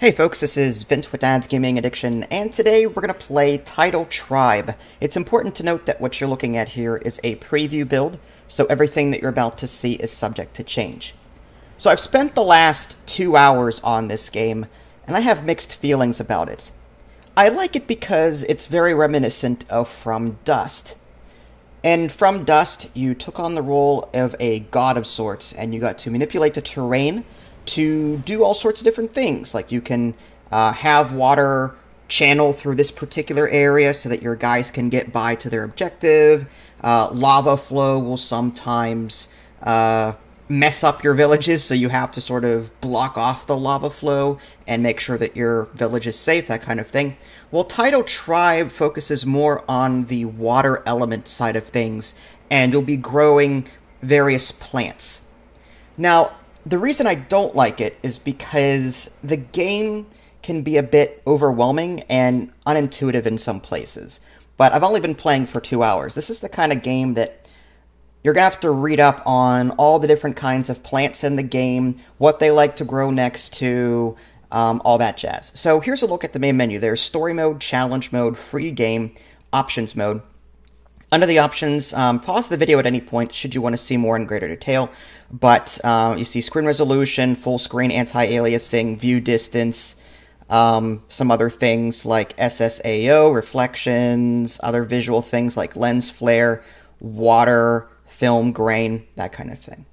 Hey folks, this is Vince with Dad's Gaming Addiction, and today we're going to play Tidal Tribe. It's important to note that what you're looking at here is a preview build, so everything that you're about to see is subject to change. So I've spent the last two hours on this game, and I have mixed feelings about it. I like it because it's very reminiscent of From Dust. And From Dust, you took on the role of a god of sorts, and you got to manipulate the terrain to do all sorts of different things. Like you can uh, have water channel through this particular area so that your guys can get by to their objective. Uh, lava flow will sometimes uh, mess up your villages, so you have to sort of block off the lava flow and make sure that your village is safe, that kind of thing. Well, Tidal Tribe focuses more on the water element side of things, and you'll be growing various plants. Now, the reason I don't like it is because the game can be a bit overwhelming and unintuitive in some places. But I've only been playing for two hours. This is the kind of game that you're going to have to read up on all the different kinds of plants in the game, what they like to grow next to, um, all that jazz. So here's a look at the main menu. There's story mode, challenge mode, free game, options mode. Under the options, um, pause the video at any point should you want to see more in greater detail. But uh, you see screen resolution, full screen anti-aliasing, view distance, um, some other things like SSAO, reflections, other visual things like lens flare, water, film grain, that kind of thing.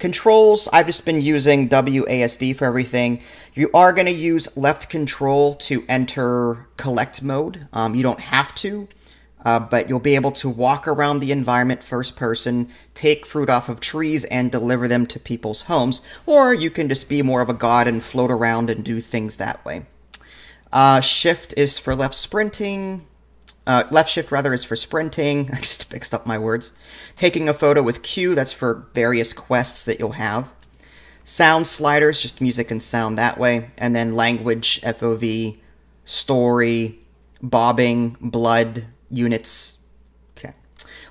Controls, I've just been using WASD for everything. You are going to use left control to enter collect mode. Um, you don't have to uh, but you'll be able to walk around the environment first person, take fruit off of trees, and deliver them to people's homes. Or you can just be more of a god and float around and do things that way. Uh, shift is for left sprinting. Uh, left shift, rather, is for sprinting. I just mixed up my words. Taking a photo with Q, that's for various quests that you'll have. Sound sliders, just music and sound that way. And then language, FOV, story, bobbing, blood, units. Okay.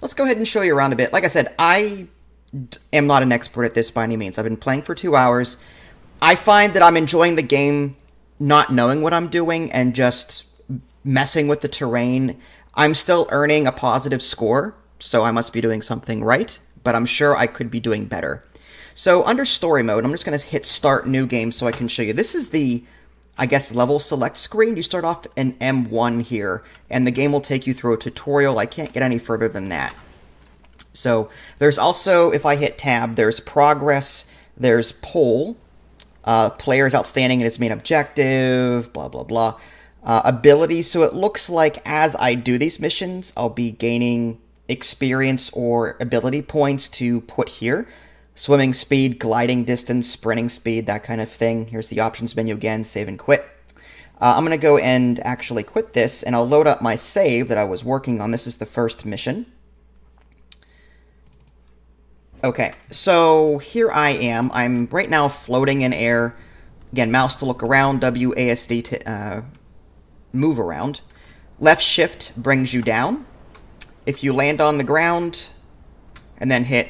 Let's go ahead and show you around a bit. Like I said, I am not an expert at this by any means. I've been playing for two hours. I find that I'm enjoying the game not knowing what I'm doing and just messing with the terrain. I'm still earning a positive score, so I must be doing something right, but I'm sure I could be doing better. So under story mode, I'm just going to hit start new game so I can show you. This is the I guess, level select screen. You start off in M1 here, and the game will take you through a tutorial. I can't get any further than that. So there's also, if I hit tab, there's progress, there's poll, uh, players outstanding in its main objective, blah, blah, blah. Uh, abilities, so it looks like as I do these missions, I'll be gaining experience or ability points to put here swimming speed, gliding distance, sprinting speed, that kind of thing. Here's the options menu again, save and quit. Uh, I'm going to go and actually quit this, and I'll load up my save that I was working on. This is the first mission. Okay, so here I am. I'm right now floating in air. Again, mouse to look around, WASD to uh, move around. Left shift brings you down. If you land on the ground and then hit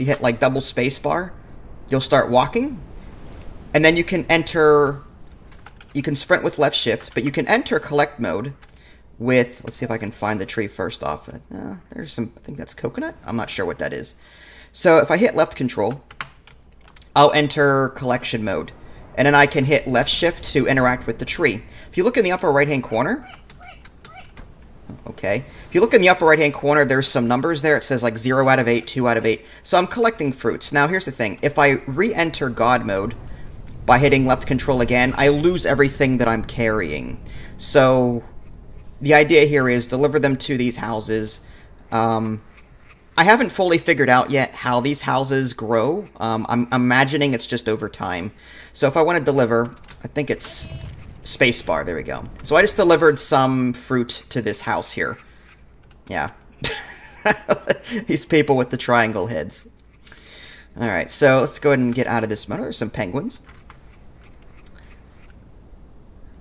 you hit like double spacebar, you'll start walking, and then you can enter. You can sprint with left shift, but you can enter collect mode with. Let's see if I can find the tree first off. Uh, there's some. I think that's coconut. I'm not sure what that is. So if I hit left control, I'll enter collection mode, and then I can hit left shift to interact with the tree. If you look in the upper right hand corner, okay. If you look in the upper right-hand corner, there's some numbers there. It says like 0 out of 8, 2 out of 8. So I'm collecting fruits. Now here's the thing. If I re-enter God mode by hitting left control again, I lose everything that I'm carrying. So the idea here is deliver them to these houses. Um, I haven't fully figured out yet how these houses grow. Um, I'm, I'm imagining it's just over time. So if I want to deliver, I think it's spacebar. There we go. So I just delivered some fruit to this house here. Yeah. These people with the triangle heads. Alright, so let's go ahead and get out of this mode. There's some penguins.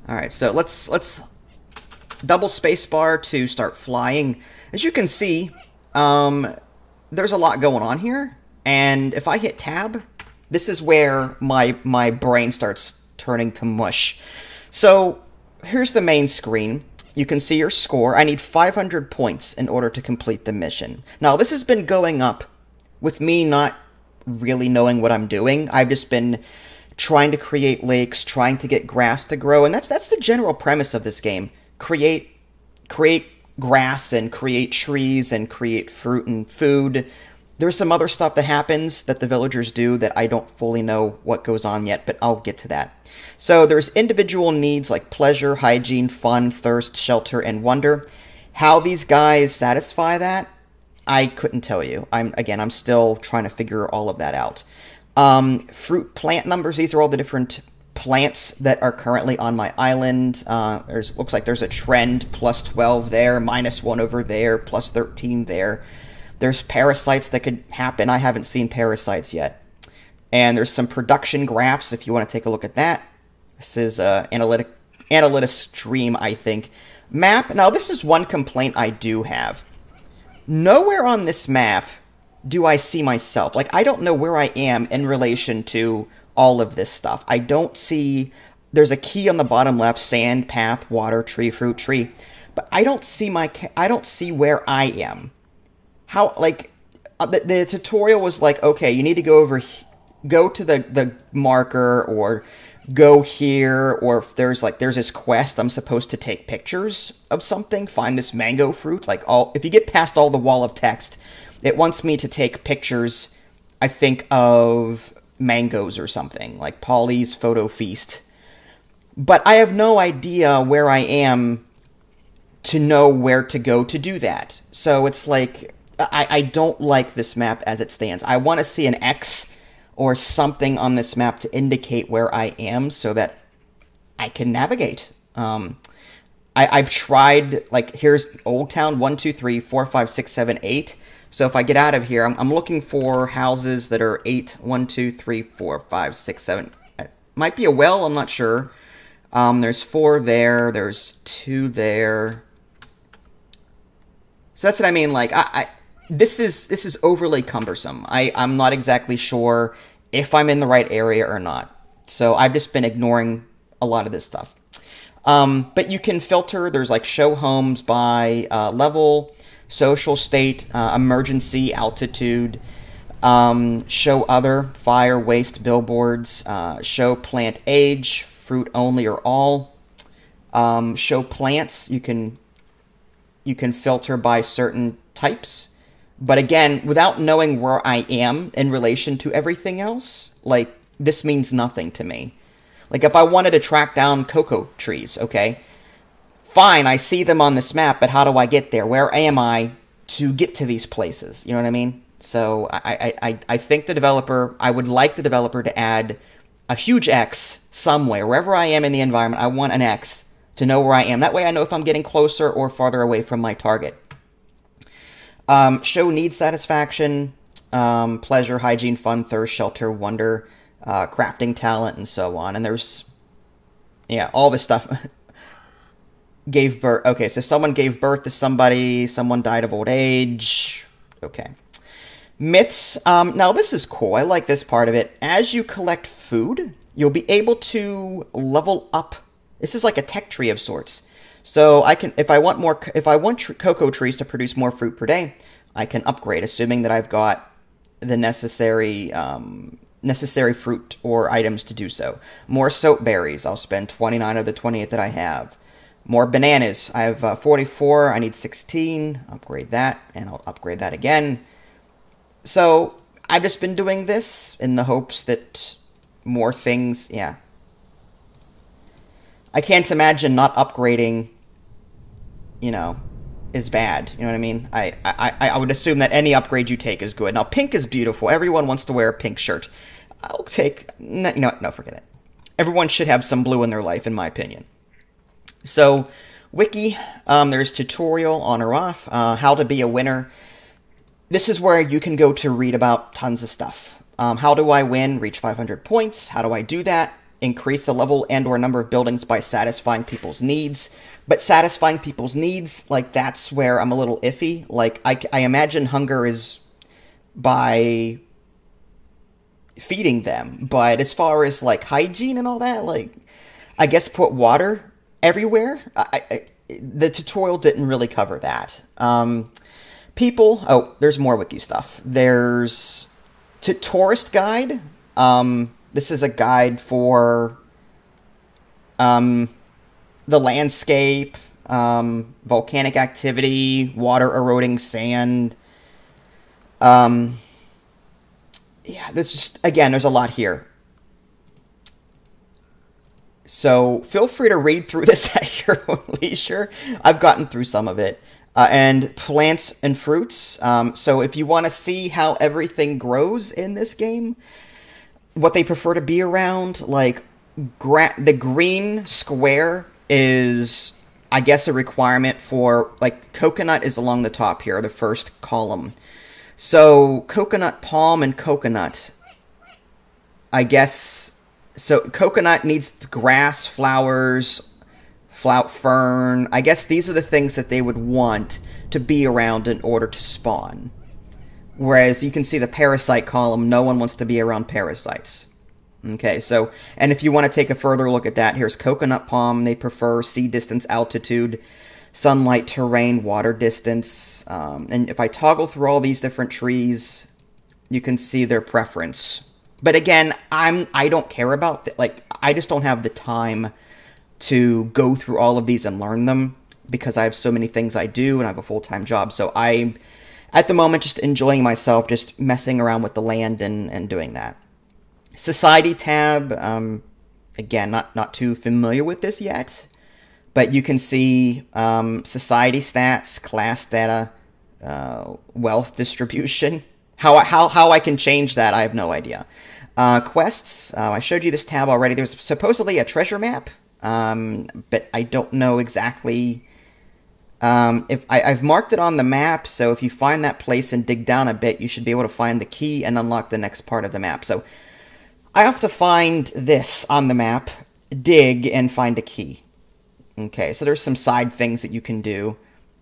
Alright, so let's let's double spacebar to start flying. As you can see, um, there's a lot going on here. And if I hit tab, this is where my my brain starts turning to mush. So here's the main screen. You can see your score. I need 500 points in order to complete the mission. Now, this has been going up with me not really knowing what I'm doing. I've just been trying to create lakes, trying to get grass to grow, and that's that's the general premise of this game. Create create grass and create trees and create fruit and food. There's some other stuff that happens that the villagers do that I don't fully know what goes on yet, but I'll get to that. So there's individual needs like pleasure, hygiene, fun, thirst, shelter, and wonder. How these guys satisfy that, I couldn't tell you. I'm again, I'm still trying to figure all of that out. Um, fruit plant numbers. These are all the different plants that are currently on my island. Uh, there's looks like there's a trend plus 12 there, minus one over there, plus 13 there. There's parasites that could happen. I haven't seen parasites yet. And there's some production graphs if you want to take a look at that. This is uh, analytic analytics stream, I think. Map. Now this is one complaint I do have. Nowhere on this map do I see myself. Like I don't know where I am in relation to all of this stuff. I don't see. There's a key on the bottom left: sand, path, water, tree, fruit, tree. But I don't see my. I don't see where I am. How like uh, the, the tutorial was like, okay, you need to go over, go to the the marker or go here or if there's like there's this quest I'm supposed to take pictures of something, find this mango fruit, like all if you get past all the wall of text, it wants me to take pictures I think of mangoes or something, like Polly's Photo Feast. But I have no idea where I am to know where to go to do that. So it's like, I, I don't like this map as it stands. I want to see an X or something on this map to indicate where I am so that I can navigate. Um, I, have tried, like, here's Old Town 1, 2, 3, 4, 5, 6, 7, 8. So if I get out of here, I'm, I'm looking for houses that are 8, 1, 2, 3, 4, 5, 6, 7. It might be a well, I'm not sure. Um, there's 4 there, there's 2 there. So that's what I mean, like, I, I this is this is overly cumbersome. I, I'm not exactly sure if I'm in the right area or not. So I've just been ignoring a lot of this stuff. Um, but you can filter, there's like show homes by uh, level, social state, uh, emergency, altitude, um, show other, fire, waste, billboards, uh, show plant age, fruit only or all, um, show plants. You can you can filter by certain types, but again, without knowing where I am in relation to everything else, like this means nothing to me. Like if I wanted to track down cocoa trees, okay, fine, I see them on this map, but how do I get there? Where am I to get to these places? You know what I mean? So I, I, I think the developer, I would like the developer to add a huge X somewhere. Wherever I am in the environment, I want an X to know where I am. That way I know if I'm getting closer or farther away from my target. Um, show need satisfaction, um, pleasure, hygiene, fun, thirst, shelter, wonder, uh, crafting talent, and so on. And there's, yeah, all this stuff. gave birth. Okay, so someone gave birth to somebody, someone died of old age. Okay. Myths. Um, now, this is cool. I like this part of it. As you collect food, you'll be able to level up. This is like a tech tree of sorts. So I can, if I want more, if I want tr- cocoa trees to produce more fruit per day, I can upgrade, assuming that I've got the necessary um, necessary fruit or items to do so. More soap berries. I'll spend 29 of the 28 that I have. More bananas. I have uh, 44. I need 16. Upgrade that, and I'll upgrade that again. So I've just been doing this in the hopes that more things. Yeah. I can't imagine not upgrading. You know, is bad. You know what I mean? I, I, I would assume that any upgrade you take is good. Now, pink is beautiful. Everyone wants to wear a pink shirt. I'll take. No, no, no forget it. Everyone should have some blue in their life, in my opinion. So, wiki, um, there's tutorial on or off, uh, how to be a winner. This is where you can go to read about tons of stuff. Um, how do I win? Reach 500 points. How do I do that? Increase the level and or number of buildings by satisfying people's needs. But satisfying people's needs, like that's where I'm a little iffy. Like I, I imagine hunger is by feeding them. But as far as like hygiene and all that, like I guess put water everywhere. I, I, the tutorial didn't really cover that. Um, people. Oh, there's more wiki stuff. There's to tourist guide. Um, this is a guide for um, the landscape, um, volcanic activity, water eroding sand. Um, yeah, there's just again, there's a lot here. So feel free to read through this at your own leisure. I've gotten through some of it. Uh, and plants and fruits. Um, so if you want to see how everything grows in this game, what they prefer to be around, like gra- the green square is, I guess, a requirement for like coconut is along the top here, the first column. So coconut palm and coconut. I guess so. Coconut needs grass, flowers, flout fern. I guess these are the things that they would want to be around in order to spawn. Whereas you can see the parasite column, no one wants to be around parasites. Okay, so, and if you want to take a further look at that, here's coconut palm. They prefer sea distance, altitude, sunlight, terrain, water distance. Um, and if I toggle through all these different trees, you can see their preference. But again, I'm I don't care about th- like I just don't have the time to go through all of these and learn them because I have so many things I do and I have a full time job. So I, at the moment, just enjoying myself, just messing around with the land and, and doing that. Society tab, um, again, not, not too familiar with this yet, but you can see um, society stats, class data, uh, wealth distribution. How, how, how I can change that, I have no idea. Uh, quests, uh, I showed you this tab already. There's supposedly a treasure map um, but I don't know exactly. Um, if I, I've marked it on the map, so if you find that place and dig down a bit, you should be able to find the key and unlock the next part of the map. So I have to find this on the map, dig, and find a key. Okay, so there's some side things that you can do.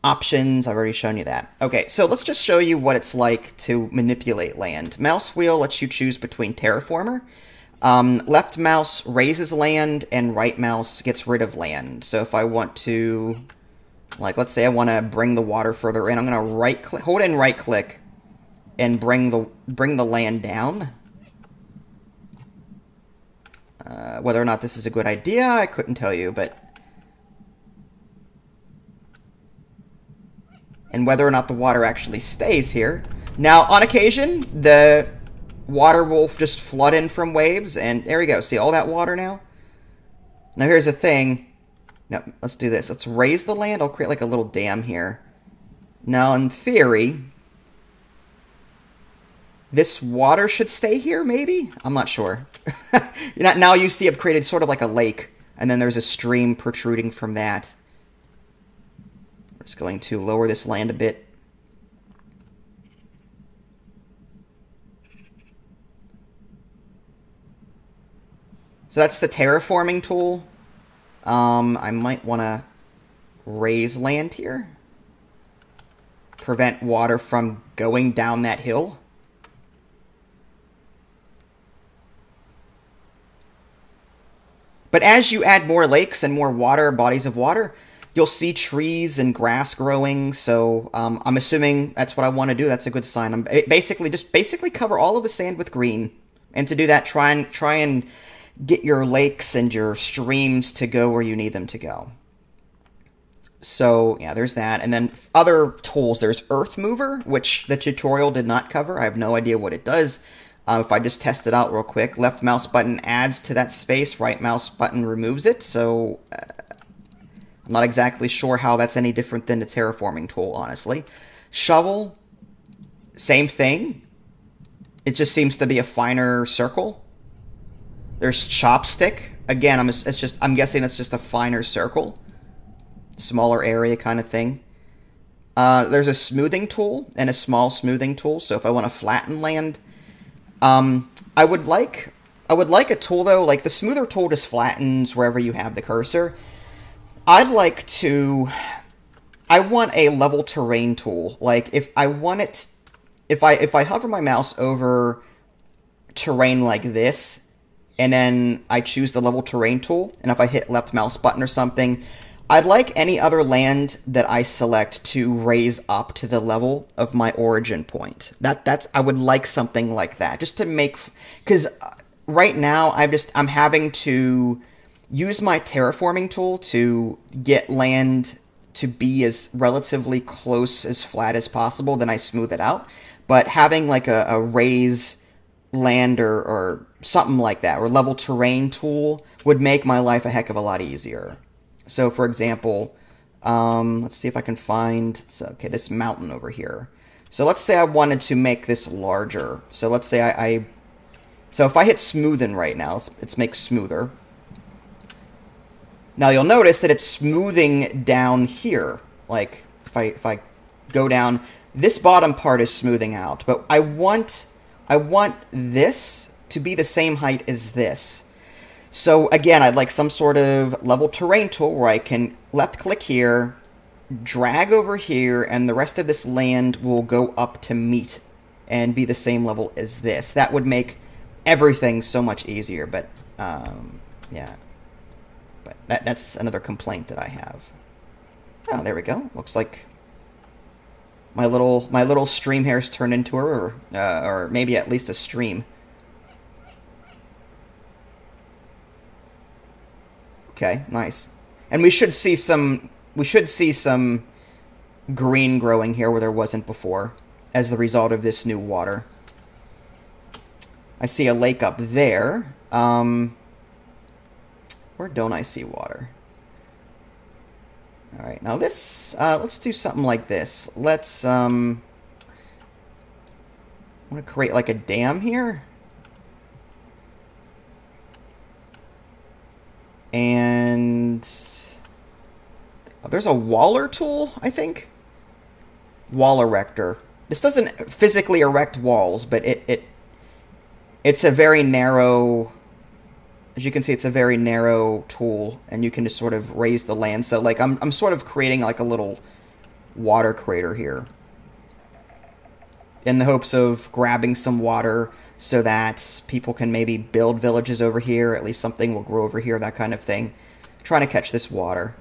Options, I've already shown you that. Okay, so let's just show you what it's like to manipulate land. Mouse wheel lets you choose between terraformer um, left mouse raises land and right mouse gets rid of land. So if I want to, like, let's say I want to bring the water further in, I'm going to right click, hold in right click, and bring the bring the land down. Uh, whether or not this is a good idea, I couldn't tell you, but and whether or not the water actually stays here. Now, on occasion, the water will just flood in from waves, and there we go. See all that water now? Now here's the thing. Now, let's do this. Let's raise the land. I'll create like a little dam here. Now, in theory, this water should stay here, maybe? I'm not sure. now you see I've created sort of like a lake, and then there's a stream protruding from that. I'm just going to lower this land a bit. So that's the terraforming tool. Um, I might want to raise land here. Prevent water from going down that hill. But as you add more lakes and more water, bodies of water, you'll see trees and grass growing. So um, I'm assuming that's what I want to do. That's a good sign. I'm basically just basically cover all of the sand with green, and to do that, try and try and get your lakes and your streams to go where you need them to go. So, yeah, there's that. And then other tools, there's Earth Mover, which the tutorial did not cover. I have no idea what it does. Uh, if I just test it out real quick, left mouse button adds to that space, right mouse button removes it. So, uh, I'm not exactly sure how that's any different than the terraforming tool, honestly. Shovel, same thing. It just seems to be a finer circle. There's chopstick. Again, I'm it's just I'm guessing that's just a finer circle, smaller area kind of thing. Uh, there's a smoothing tool and a small smoothing tool. So if I want to flatten land, um, I would like I would like a tool though. Like the smoother tool just flattens wherever you have the cursor. I'd like to. I want a level terrain tool. Like if I want it, if I if I hover my mouse over terrain like this, and then I choose the level terrain tool, and if I hit left mouse button or something, I'd like any other land that I select to raise up to the level of my origin point. That that's I would like something like that just to make cuz uh, right now I'm just I'm having to use my terraforming tool to get land to be as relatively close as flat as possible then I smooth it out. But having like a, a raise land or, or something like that or level terrain tool would make my life a heck of a lot easier. So, for example, um, let's see if I can find, so, okay, this mountain over here. So let's say I wanted to make this larger. So let's say I, I so if I hit smoothen right now, let's, let's make smoother. Now you'll notice that it's smoothing down here. Like if I if I go down, this bottom part is smoothing out, but I want I want this to be the same height as this. So again, I'd like some sort of level terrain tool where I can left click here, drag over here, and the rest of this land will go up to meet and be the same level as this. That would make everything so much easier, but um, yeah. But that, that's another complaint that I have. Oh, there we go. Looks like my little my little stream has turned into a or, uh, or maybe at least a stream. Okay, nice. And we should see some we should see some green growing here where there wasn't before as the result of this new water. I see a lake up there. Um, where don't I see water? All right, now this, uh, let's do something like this. Let's, um, I want to create like a dam here. And oh, there's a waller tool, I think. Wall erector. This doesn't physically erect walls, but it, it it's a very narrow as you can see it's a very narrow tool and you can just sort of raise the land so like I'm, I'm sort of creating like a little water crater here in the hopes of grabbing some water so that people can maybe build villages over here at least something will grow over here that kind of thing trying to catch this water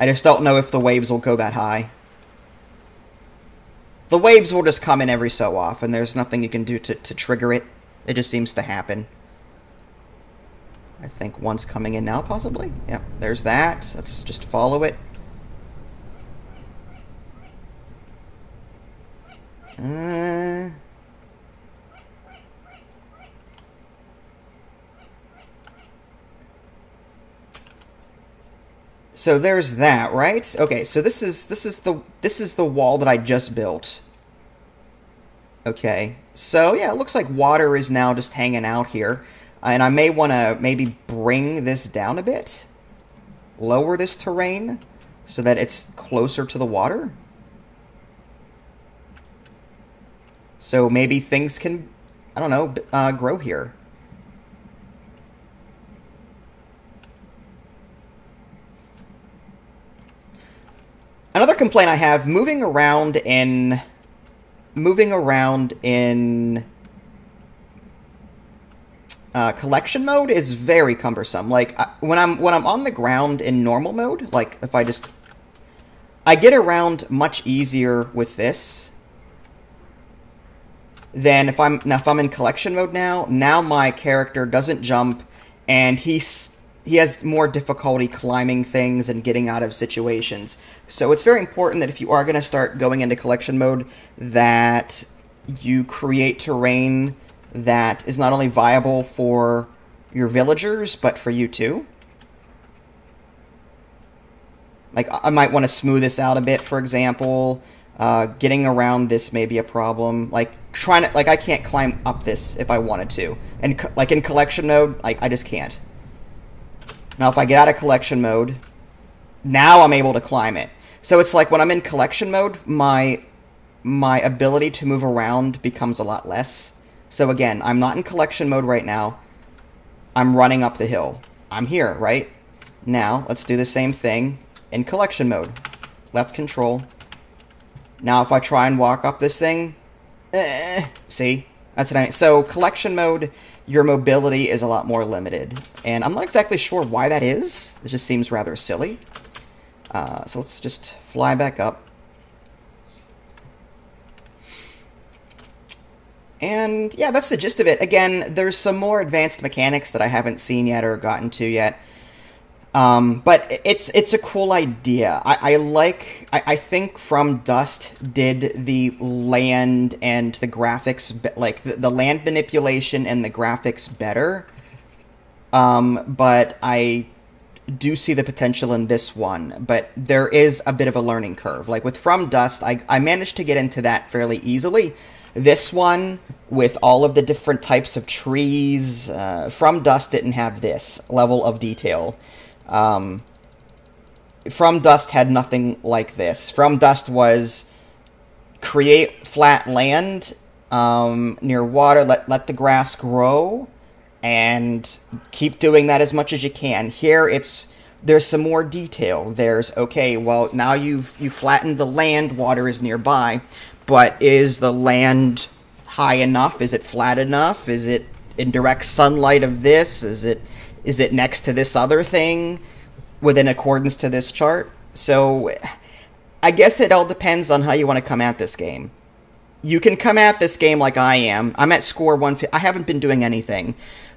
I just don't know if the waves will go that high the waves will just come in every so often. There's nothing you can do to, to trigger it. It just seems to happen. I think one's coming in now, possibly. Yeah, there's that. Let's just follow it. Uh... So there's that, right? Okay, so this is this is the this is the wall that I just built. Okay, so yeah, it looks like water is now just hanging out here. And I may want to maybe bring this down a bit. Lower this terrain so that it's closer to the water. So maybe things can, I don't know, uh, grow here. Another complaint I have, moving around in moving around in uh, collection mode is very cumbersome. Like when I'm when I'm on the ground in normal mode, like if I just I get around much easier with this than if I'm now if I'm in collection mode now. Now my character doesn't jump, and he's he has more difficulty climbing things and getting out of situations. So it's very important that if you are going to start going into collection mode, that you create terrain that is not only viable for your villagers, but for you too. Like, I might want to smooth this out a bit, for example. Uh, getting around this may be a problem. Like, trying to, like, I can't climb up this if I wanted to. And, like, in collection mode, like, I just can't. Now, if I get out of collection mode, now I'm able to climb it. So it's like when I'm in collection mode, my my ability to move around becomes a lot less. So again, I'm not in collection mode right now. I'm running up the hill. I'm here, right? Now, let's do the same thing in collection mode. Left control. Now, if I try and walk up this thing, eh, see? That's what I mean. So collection mode, your mobility is a lot more limited. And I'm not exactly sure why that is. It just seems rather silly. Uh, so let's just fly back up. And yeah, that's the gist of it. Again, there's some more advanced mechanics that I haven't seen yet or gotten to yet. Um, but it's it's a cool idea. I, I like. I, I, think From Dust did the land and the graphics like the, the land manipulation and the graphics better. Um, but I do see the potential in this one. But there is a bit of a learning curve. Like with From Dust, I I managed to get into that fairly easily. This one, with all of the different types of trees, uh, From Dust didn't have this level of detail. Um, From Dust had nothing like this. From Dust was create flat land um, near water, let, let the grass grow, and keep doing that as much as you can. Here, it's there's some more detail. There's okay, well now you've you flattened the land, water is nearby, but is the land high enough? Is it flat enough? Is it in direct sunlight of this? Is it is it next to this other thing within accordance to this chart? So I guess it all depends on how you want to come at this game. You can come at this game like I am. I'm at score 150. I haven't been doing anything.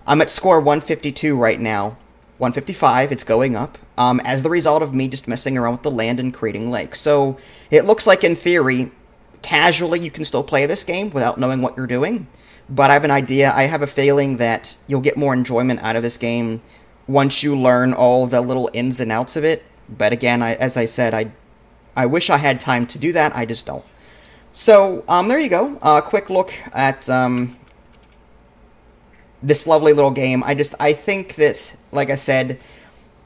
I'm at score 152 right now. 155, it's going up, um, as the result of me just messing around with the land and creating lakes. So it looks like, in theory, casually you can still play this game without knowing what you're doing but I have an idea. I have a feeling that you'll get more enjoyment out of this game once you learn all the little ins and outs of it. But again, I, as I said, I I wish I had time to do that. I just don't. So um, there you go. A uh, quick look at um, this lovely little game. I just I think that, like I said,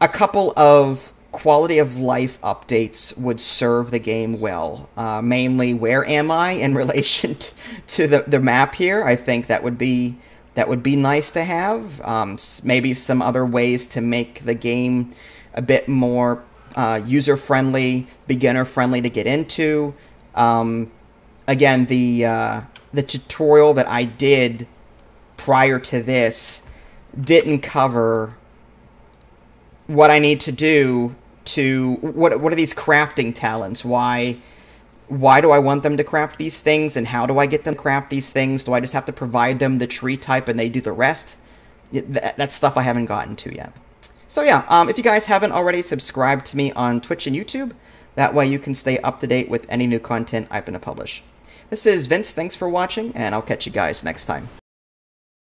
a couple of quality of life updates would serve the game well. Uh, mainly, where am I in relation to the, the map here? I think that would be that would be nice to have. Um, maybe some other ways to make the game a bit more uh, user friendly, beginner friendly to get into. Um, again, the uh, the tutorial that I did prior to this didn't cover what I need to do to what what are these crafting talents? Why why do I want them to craft these things and how do I get them to craft these things? Do I just have to provide them the tree type and they do the rest? That, that's stuff I haven't gotten to yet. So yeah, um, if you guys haven't already subscribed to me on Twitch and YouTube, that way you can stay up to date with any new content I'm going to publish. This is Vince, thanks for watching, and I'll catch you guys next time.